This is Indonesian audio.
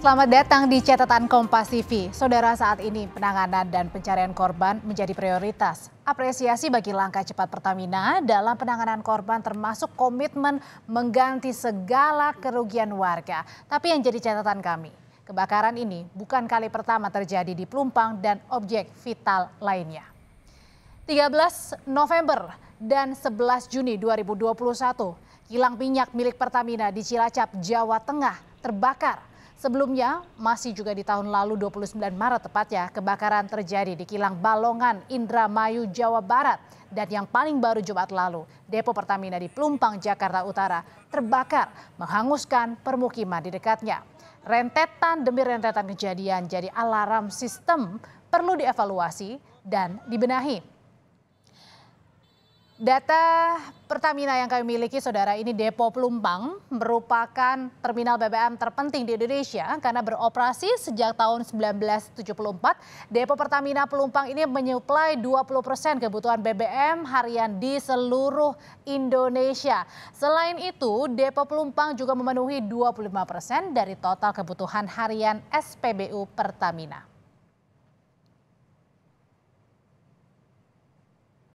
Selamat datang di catatan Kompas TV. Saudara saat ini penanganan dan pencarian korban menjadi prioritas. Apresiasi bagi langkah cepat Pertamina dalam penanganan korban termasuk komitmen mengganti segala kerugian warga. Tapi yang jadi catatan kami, kebakaran ini bukan kali pertama terjadi di Pelumpang dan objek vital lainnya. 13 November dan 11 Juni 2021, kilang minyak milik Pertamina di Cilacap, Jawa Tengah terbakar Sebelumnya, masih juga di tahun lalu 29 Maret tepatnya, kebakaran terjadi di kilang Balongan, Indramayu, Jawa Barat. Dan yang paling baru Jumat lalu, depo Pertamina di Pelumpang, Jakarta Utara terbakar, menghanguskan permukiman di dekatnya. Rentetan demi rentetan kejadian jadi alarm sistem perlu dievaluasi dan dibenahi. Data Pertamina yang kami miliki, saudara, ini Depo Pelumpang merupakan terminal BBM terpenting di Indonesia karena beroperasi sejak tahun 1974. Depo Pertamina Pelumpang ini menyuplai 20 persen kebutuhan BBM harian di seluruh Indonesia. Selain itu, Depo Pelumpang juga memenuhi 25 persen dari total kebutuhan harian SPBU Pertamina.